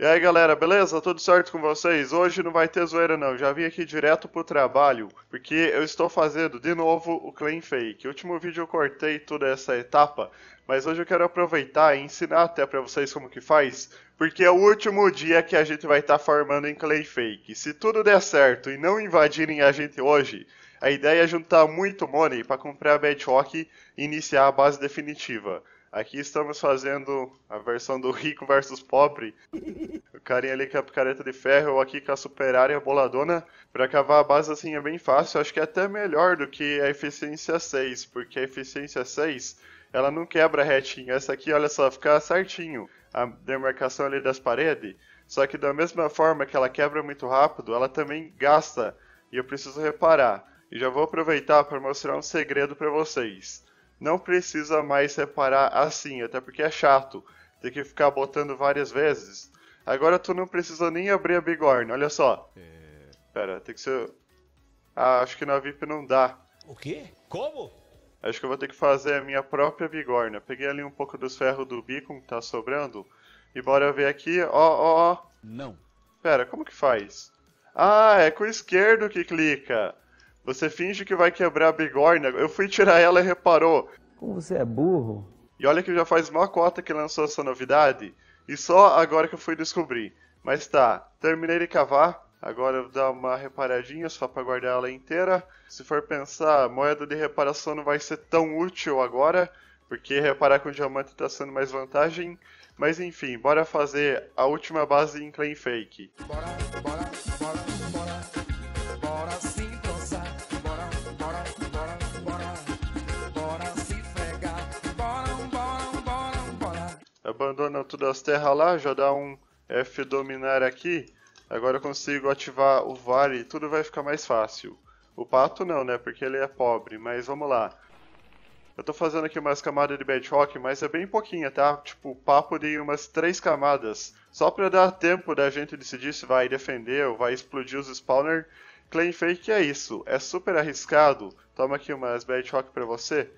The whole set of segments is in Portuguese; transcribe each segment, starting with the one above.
E aí galera, beleza? Tudo certo com vocês? Hoje não vai ter zoeira não, já vim aqui direto pro trabalho, porque eu estou fazendo de novo o Claim Fake. O último vídeo eu cortei toda essa etapa, mas hoje eu quero aproveitar e ensinar até pra vocês como que faz, porque é o último dia que a gente vai estar tá formando em Claim Fake. Se tudo der certo e não invadirem a gente hoje, a ideia é juntar muito money para comprar a Bedrock e iniciar a base definitiva. Aqui estamos fazendo a versão do rico versus pobre. O carinha ali com a picareta de ferro, ou aqui com a super área boladona. Para cavar a base assim é bem fácil, acho que é até melhor do que a eficiência 6, porque a eficiência 6 ela não quebra retinho. Essa aqui, olha só, fica certinho a demarcação ali das paredes. Só que da mesma forma que ela quebra muito rápido, ela também gasta. E eu preciso reparar. E já vou aproveitar para mostrar um segredo para vocês não precisa mais separar assim, até porque é chato ter que ficar botando várias vezes. Agora tu não precisa nem abrir a bigorna, olha só. É... Pera, tem que ser... Ah, acho que na VIP não dá. O quê? Como? Acho que eu vou ter que fazer a minha própria bigorna. Peguei ali um pouco dos ferros do beacon que tá sobrando. E bora ver aqui, ó, ó, ó. Não. Pera, como que faz? Ah, é com o esquerdo que clica. Você finge que vai quebrar a bigorna. Eu fui tirar ela e reparou. Como você é burro. E olha que já faz uma cota que lançou essa novidade. E só agora que eu fui descobrir. Mas tá, terminei de cavar. Agora eu vou dar uma reparadinha só para guardar ela inteira. Se for pensar, moeda de reparação não vai ser tão útil agora. Porque reparar com diamante está sendo mais vantagem. Mas enfim, bora fazer a última base em Claim Fake. Bora, bora, bora. Abandona todas as terras lá, já dá um F dominar aqui. Agora eu consigo ativar o vale e tudo vai ficar mais fácil. O pato não, né? Porque ele é pobre, mas vamos lá. Eu tô fazendo aqui umas camadas de bedrock, mas é bem pouquinha, tá? Tipo, papo de umas três camadas. Só pra dar tempo da gente decidir se vai defender ou vai explodir os spawner. Claim fake é isso, é super arriscado. Toma aqui umas bedrock pra você.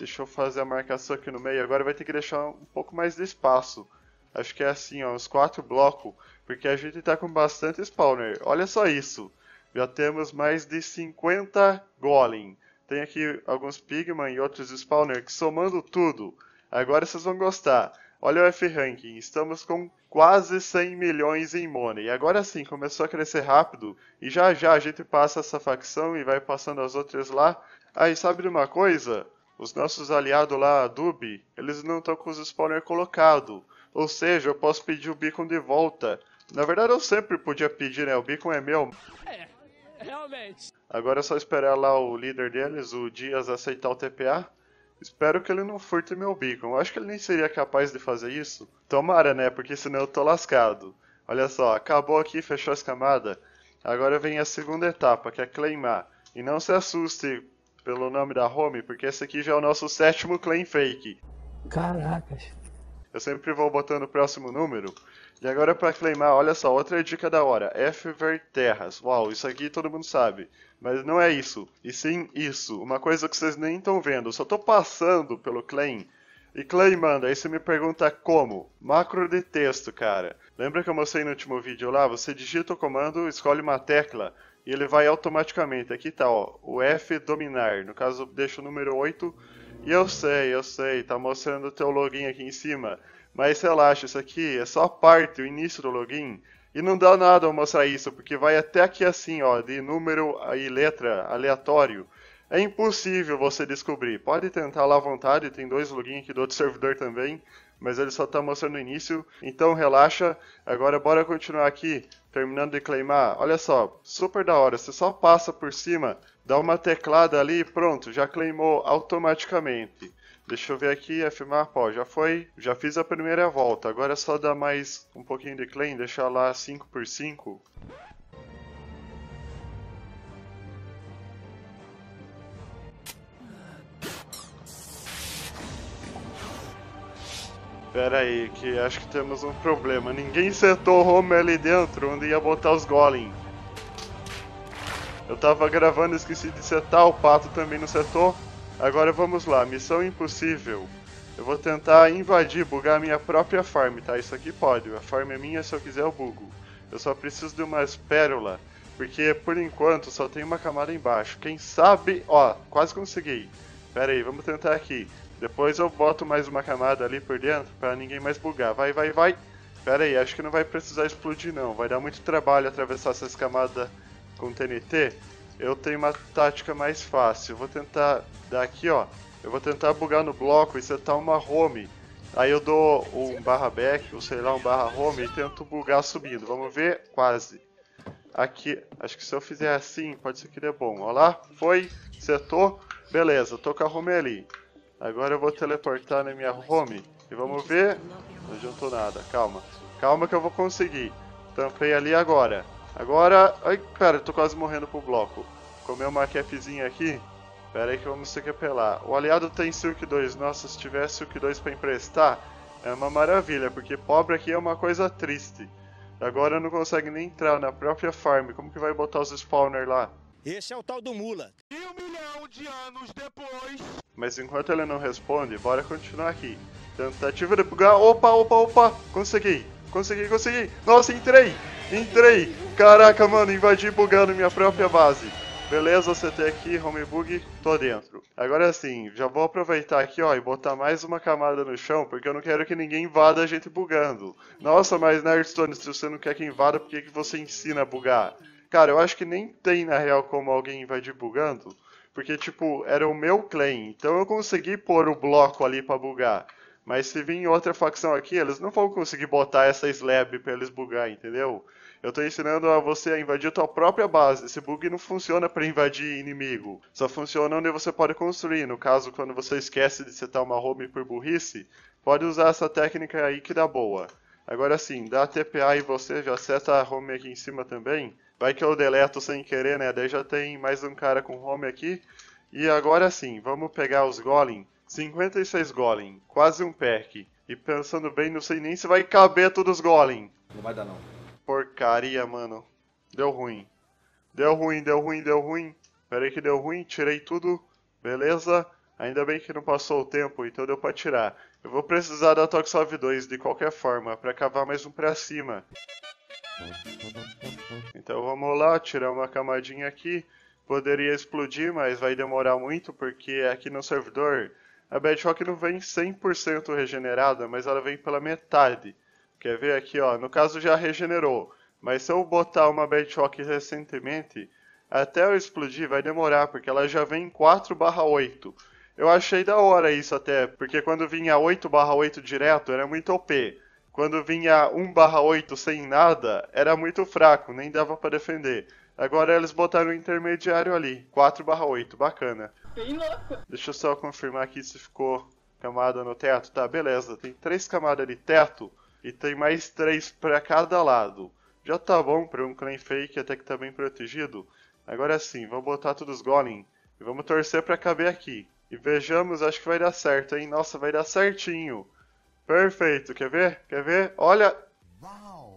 Deixa eu fazer a marcação aqui no meio. Agora vai ter que deixar um pouco mais de espaço. Acho que é assim, ó, uns quatro blocos. Porque a gente está com bastante spawner. Olha só isso. Já temos mais de 50 golem. Tem aqui alguns pigman e outros spawner que somando tudo. Agora vocês vão gostar. Olha o F-Ranking, estamos com quase 100 milhões em money. Agora sim, começou a crescer rápido. E já já a gente passa essa facção e vai passando as outras lá. Aí sabe de uma coisa? Os nossos aliados lá, Dub, eles não estão com os spawners colocados. Ou seja, eu posso pedir o beacon de volta. Na verdade, eu sempre podia pedir, né? O beacon é meu. É, realmente. Agora é só esperar lá o líder deles, o Dias, aceitar o TPA. Espero que ele não furte meu beacon. Eu acho que ele nem seria capaz de fazer isso. Tomara, né? Porque senão eu tô lascado. Olha só, acabou aqui, fechou as camadas. Agora vem a segunda etapa, que é claimar. E não se assuste pelo nome da home, porque esse aqui já é o nosso sétimo claim fake. Caracas. Eu sempre vou botando o próximo número. E agora para claimar, olha só, outra dica da hora. Fver Terras. Uau, isso aqui todo mundo sabe. Mas não é isso. E sim isso. Uma coisa que vocês nem estão vendo. Eu só tô passando pelo claim. E claimando, aí você me pergunta como? Macro de texto, cara. Lembra que eu mostrei no último vídeo lá? Você digita o comando, escolhe uma tecla e ele vai automaticamente. Aqui tá, ó, o F dominar. No caso, deixa o número 8. E eu sei, eu sei, tá mostrando o teu login aqui em cima. Mas relaxa, isso aqui é só parte, o início do login. E não dá nada eu mostrar isso, porque vai até aqui assim, ó, de número e letra aleatório. É impossível você descobrir. Pode tentar lá à vontade, tem dois logins aqui do outro servidor também, mas ele só está mostrando o início. Então relaxa. Agora bora continuar aqui, terminando de claimar. Olha só, super da hora. Você só passa por cima, dá uma teclada ali pronto, já claimou automaticamente. Deixa eu ver aqui, Fmap, ó, já foi, já fiz a primeira volta. Agora é só dar mais um pouquinho de claim, deixar lá 5 por 5 Pera aí, que acho que temos um problema. Ninguém setou o home ali dentro, onde ia botar os golem. Eu tava gravando e esqueci de setar, o pato também não setou. Agora vamos lá, missão impossível. Eu vou tentar invadir, bugar minha própria farm, tá? Isso aqui pode. A farm é minha, se eu quiser eu bugo. Eu só preciso de umas pérolas. Porque por enquanto só tem uma camada embaixo. Quem sabe... Ó, quase consegui. Pera aí, vamos tentar aqui. Depois eu boto mais uma camada ali por dentro pra ninguém mais bugar. Vai, vai, vai. Pera aí, acho que não vai precisar explodir não. Vai dar muito trabalho atravessar essas camadas com TNT. Eu tenho uma tática mais fácil. Vou tentar dar aqui, ó. Eu vou tentar bugar no bloco e setar uma home. Aí eu dou um barra back, ou sei lá, um barra home e tento bugar subindo. Vamos ver? Quase. Aqui, acho que se eu fizer assim, pode ser que dê bom. Olha lá, foi, setou, beleza, tô com a home ali. Agora eu vou teleportar na minha home e vamos ver. Não adiantou nada, calma. Calma que eu vou conseguir. Tampei ali agora. Agora. Ai, pera, eu tô quase morrendo pro bloco. Comer uma capzinha aqui. Pera aí que vamos ter que apelar. O aliado tem Silk 2. Nossa, se tivesse Silk 2 pra emprestar, é uma maravilha, porque pobre aqui é uma coisa triste. Agora não consegue nem entrar na própria farm. Como que vai botar os spawner lá? Esse é o tal do Mula. E um milhão de anos depois. Mas enquanto ele não responde, bora continuar aqui. Tentativa de bugar. Opa, opa, opa! Consegui! Consegui, consegui! Nossa, entrei! Entrei! Caraca, mano, invadi bugando minha própria base. Beleza, tem aqui, home bug, tô dentro. Agora sim, já vou aproveitar aqui, ó, e botar mais uma camada no chão, porque eu não quero que ninguém invada a gente bugando. Nossa, mas Nerdstone, se você não quer que invada, por que, que você ensina a bugar? Cara, eu acho que nem tem, na real, como alguém invadir bugando, porque, tipo, era o meu claim, então eu consegui pôr o bloco ali pra bugar. Mas se vir outra facção aqui, eles não vão conseguir botar essa slab pra eles bugar, entendeu? Eu tô ensinando a você a invadir a tua própria base. Esse bug não funciona para invadir inimigo. Só funciona onde você pode construir. No caso, quando você esquece de setar uma home por burrice, pode usar essa técnica aí que dá boa. Agora sim, dá TPA e você já seta a home aqui em cima também. Vai que eu deleto sem querer, né? Daí já tem mais um cara com home aqui. E agora sim, vamos pegar os golem. 56 golem, quase um perk. E pensando bem, não sei nem se vai caber todos os golem. Não vai dar não. Porcaria, mano. Deu ruim. Deu ruim, deu ruim, deu ruim. Pera aí que deu ruim, tirei tudo. Beleza. Ainda bem que não passou o tempo, então deu pra tirar. Eu vou precisar da Toxov 2 de qualquer forma, pra cavar mais um pra cima. Então vamos lá, tirar uma camadinha aqui. Poderia explodir, mas vai demorar muito, porque aqui no servidor a Bedrock não vem 100% regenerada, mas ela vem pela metade. Quer ver aqui, ó, no caso já regenerou. Mas se eu botar uma Bedrock recentemente, até eu explodir vai demorar, porque ela já vem 4 8. Eu achei da hora isso até, porque quando vinha 8 8 direto era muito OP. Quando vinha 1 8 sem nada, era muito fraco, nem dava para defender. Agora eles botaram o intermediário ali, 4 8, bacana. Deixa eu só confirmar aqui se ficou camada no teto. Tá, beleza, tem três camadas de teto e tem mais três para cada lado. Já tá bom para um clan fake até que tá bem protegido. Agora sim, vamos botar todos os golem e vamos torcer para caber aqui. E vejamos, acho que vai dar certo, hein? Nossa, vai dar certinho. Perfeito, quer ver? Quer ver? Olha,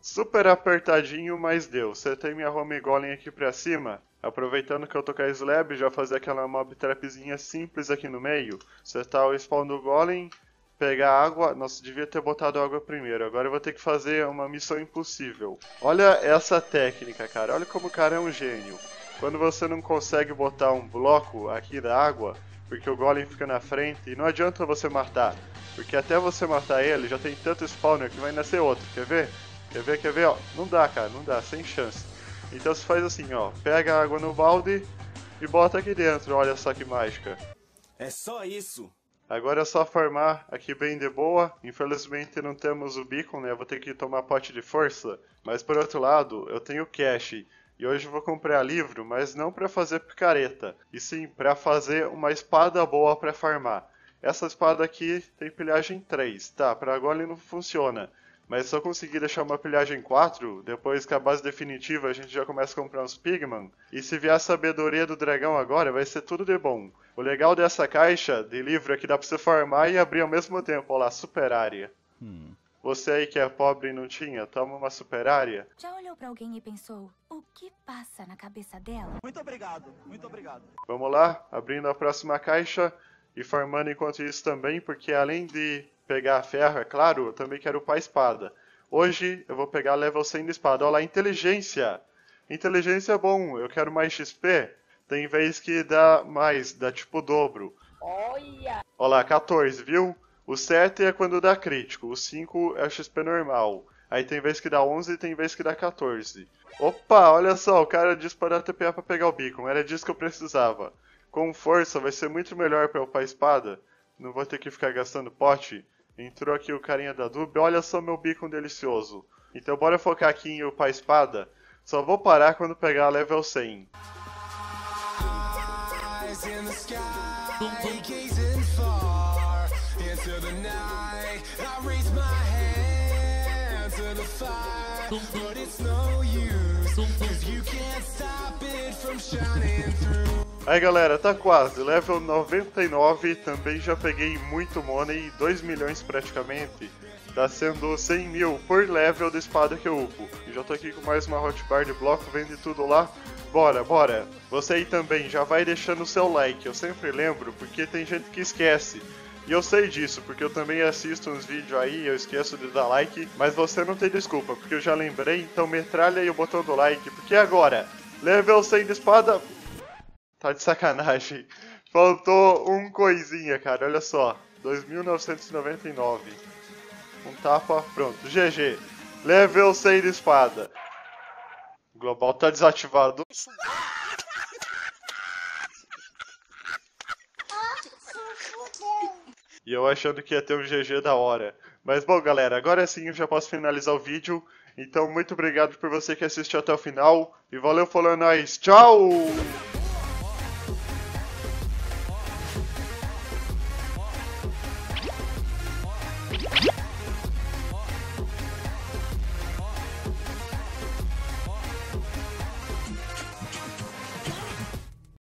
super apertadinho, mas deu. Você tem minha home golem aqui pra cima. Aproveitando que eu tô com a slab, já fazer aquela mob trapzinha simples aqui no meio. Setar o spawn do golem, pegar água. Nossa, devia ter botado água primeiro. Agora eu vou ter que fazer uma missão impossível. Olha essa técnica, cara. Olha como o cara é um gênio. Quando você não consegue botar um bloco aqui da água, porque o golem fica na frente, e não adianta você matar. Porque até você matar ele, já tem tanto spawner que vai nascer outro. Quer ver? Quer ver? Quer ver? Ó, não dá, cara. Não dá. Sem chance. Então você faz assim, ó. Pega a água no balde e bota aqui dentro. Olha só que mágica. É só isso. Agora é só farmar aqui bem de boa. Infelizmente não temos o beacon, né? Eu vou ter que tomar pote de força. Mas por outro lado, eu tenho cash. E hoje eu vou comprar livro, mas não para fazer picareta. E sim para fazer uma espada boa para farmar. Essa espada aqui tem pilhagem 3. Tá, para agora ele não funciona. Mas se eu conseguir deixar uma pilhagem 4, depois que a base definitiva a gente já começa a comprar uns Pigman. E se vier a sabedoria do dragão agora, vai ser tudo de bom. O legal dessa caixa de livro é que dá pra você farmar e abrir ao mesmo tempo. Olha lá, super área. Hum. Você aí que é pobre e não tinha, toma uma super área. Já olhou pra alguém e pensou, o que passa na cabeça dela? Muito obrigado, muito obrigado. Vamos lá, abrindo a próxima caixa. e farmando enquanto isso também, porque além de pegar ferro, é claro, eu também quero upar a espada. Hoje eu vou pegar level 100 de espada. Olha lá, inteligência! Inteligência é bom, eu quero mais XP. Tem vez que dá mais, dá tipo o dobro. Olha! Olha lá, 14, viu? O 7 é quando dá crítico, o 5 é XP normal. Aí tem vez que dá 11 e tem vez que dá 14. Opa, olha só, o cara disse para dar TPA para pegar o beacon, era disso que eu precisava. Com força vai ser muito melhor para upar a espada. Não vou ter que ficar gastando pote. Entrou aqui o carinha da Dub, olha só meu beacon delicioso. Então bora focar aqui em upar a espada. Só vou parar quando pegar level 100. Aí galera, tá quase, level 99, também já peguei muito money, 2 milhões praticamente. Tá sendo 100 mil por level da espada que eu upo. E já tô aqui com mais uma hotbar de bloco, vende tudo lá. Bora, bora! Você aí também já vai deixando o seu like, eu sempre lembro, porque tem gente que esquece. E eu sei disso, porque eu também assisto uns vídeos aí, eu esqueço de dar like, mas você não tem desculpa, porque eu já lembrei, então metralha aí o botão do like, porque agora, level 100 de espada, tá de sacanagem. Faltou um coisinha, cara, olha só, 2.999. Um tapa, pronto, GG. Level 100 de espada. O global tá desativado. E eu achando que ia ter um GG da hora. Mas bom, galera, agora sim eu já posso finalizar o vídeo. Então, muito obrigado por você que assistiu até o final. E valeu, falou, nóis. Tchau!